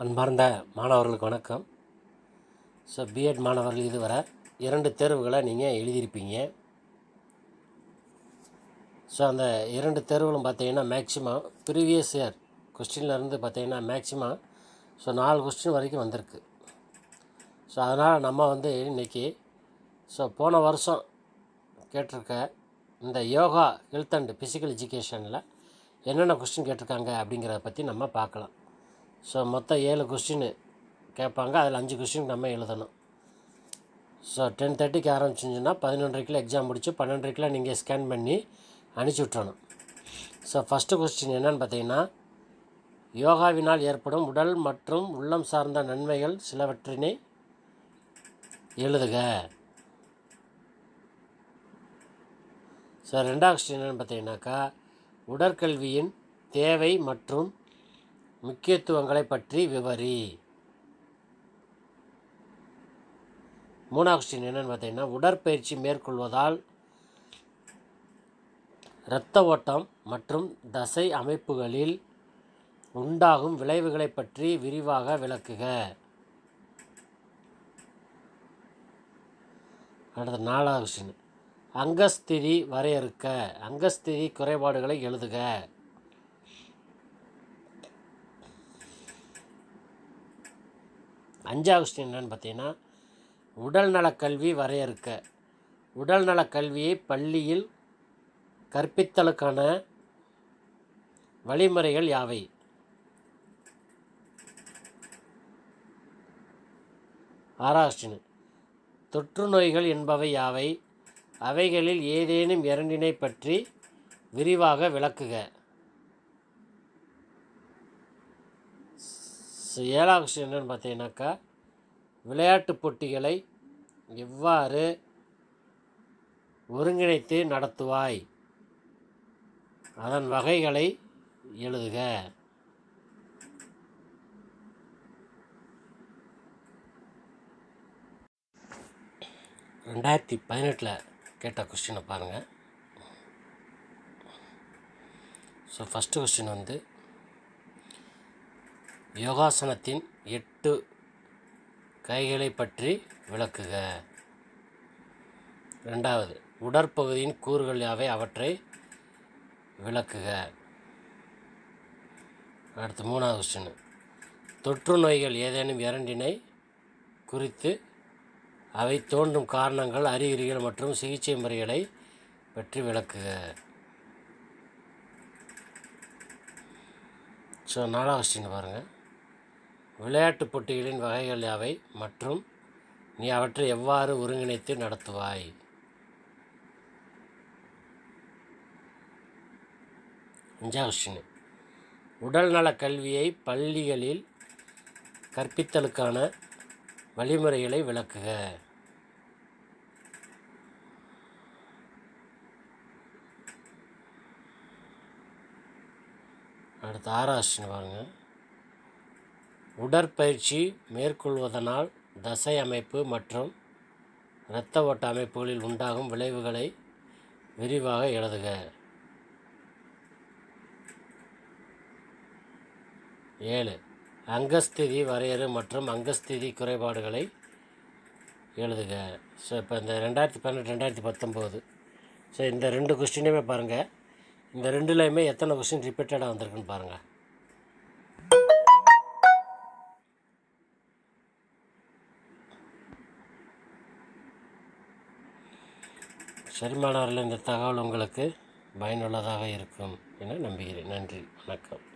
அன்பார்ந்த மாணவர்களுக்கு வணக்கம். ஸோ பிஎட் மாணவர்கள் இதுவரை இரண்டு தேர்வுகளை நீங்கள் எழுதியிருப்பீங்க. ஸோ அந்த இரண்டு தேர்வுகளும் பார்த்தீங்கன்னா மேக்ஸிமம் ப்ரீவியஸ் இயர் கொஸ்டின்லேருந்து பார்த்தீங்கன்னா மேக்ஸிமம் ஸோ நாலு கொஸ்டின் வரைக்கும் வந்திருக்கு. ஸோ அதனால் நம்ம வந்து இன்றைக்கி ஸோ போன வருஷம் கேட்டிருக்க இந்த யோகா ஹெல்த் அண்ட் ஃபிசிக்கல் எஜுகேஷனில் என்னென்ன கொஸ்டின் கேட்டிருக்காங்க அப்படிங்கிறத பற்றி நம்ம பார்க்கலாம். ஸோ மொத்தம் ஏழு கொஸ்டின் கேட்பாங்க. அதில் அஞ்சு கொஸ்டின் நம்ம எழுதணும். ஸோ டென் தேர்ட்டிக்கு ஆரம்பிச்சிருந்துச்சுன்னா பதினொன்றரைக்குள்ள எக்ஸாம் முடிச்சு பன்னெண்டரைக்குள்ள நீங்கள் ஸ்கேன் பண்ணி அனுப்பிச்சி விட்றணும் ஸோ ஃபஸ்ட்டு கொஸ்டின் என்னென்னு பார்த்தீங்கன்னா யோகாவினால் ஏற்படும் உடல் மற்றும் உள்ளம் சார்ந்த நன்மைகள் சிலவற்றினை எழுதுக. ஸோ ரெண்டாவது கொஸ்டின் என்னென்னு பார்த்தீங்கன்னாக்கா உடற்கல்வியின் தேவை மற்றும் முக்கியத்துவங்களை பற்றி விவரி. மூணாவது கொஸ்டின் என்னென்னு பார்த்தீங்கன்னா உடற்பயிற்சி மேற்கொள்வதால் இரத்த ஓட்டம் மற்றும் தசை அமைப்புகளில் உண்டாகும் விளைவுகளை பற்றி விரிவாக விளக்குக. அடுத்த நாலாவது கொஸ்டின் அங்கஸ்திதி வரையறுக்க. அங்கஸ்திதி குறைபாடுகளை எழுதுக. அஞ்சாவது கொஸ்டின் என்னன்னு பார்த்தீங்கன்னா உடல்நலக் கல்வி வரையறுக்க. உடல்நலக் கல்வியை பள்ளியில் கற்பித்தலுக்கான வழிமுறைகள் யாவை? ஆறாவது தொற்று நோய்கள் என்பவை யாவை? அவைகளில் ஏதேனும் இரண்டினை பற்றி விரிவாக விளக்குக. ஸோ ஏழாவது கொஸ்டின் என்னென்னு பார்த்தீங்கன்னாக்கா விளையாட்டு போட்டிகளை எவ்வாறு ஒருங்கிணைத்து நடத்துவாய்? அதன் வகைகளை எழுதுக. ரெண்டாயிரத்தி பதினெட்டில் கேட்ட கொஸ்டினை பாருங்கள் ஸோ ஃபஸ்ட்டு கொஸ்டின் வந்து யோகாசனத்தின் எட்டு கைகளை பற்றி விளக்குக. ரெண்டாவது உடற்பகுதியின் கூறுகள் யாவை? அவற்றை விளக்குக. அடுத்து மூணாவது கொஸ்டின் தொற்று நோய்கள் ஏதேனும் இரண்டினை குறித்து அவை தோன்றும் காரணங்கள் அறிகுறிகள் மற்றும் சிகிச்சை முறைகளை பற்றி விளக்குக. ஸோ நாலாவது கொஸ்டின் பாருங்கள் விளையாட்டுப் போட்டிகளின் வகைகள் யாவை? மற்றும் நீ அவற்றை எவ்வாறு ஒருங்கிணைத்து நடத்துவாய்? அஞ்சாவது கொஸ்டின் உடல்நலக் கல்வியை பள்ளிகளில் கற்பித்தலுக்கான வழிமுறைகளை விளக்குக. அடுத்த ஆறாவது பாருங்கள் உடற்பயிற்சி மேற்கொள்வதனால் தசை அமைப்பு மற்றும் இரத்த ஓட்ட அமைப்புகளில் உண்டாகும் விளைவுகளை விரிவாக எழுதுக. ஏழு. அங்கஸ்திதி வரையறு மற்றும் அங்கஸ்திதி குறைபாடுகளை எழுதுக. ஸோ இப்போ இந்த ரெண்டாயிரத்தி பன்னெண்டு ரெண்டாயிரத்தி பத்தொம்போது. ஸோ இந்த ரெண்டு கொஸ்டினையுமே பாருங்கள் இந்த ரெண்டுலேயுமே எத்தனை கொஸ்டின் ரிப்பீட்டடாக வந்திருக்குன்னு பாருங்கள் சரி இந்த தகவல் உங்களுக்கு பயனுள்ளதாக இருக்கும் என நம்புகிறேன். நன்றி. வணக்கம்.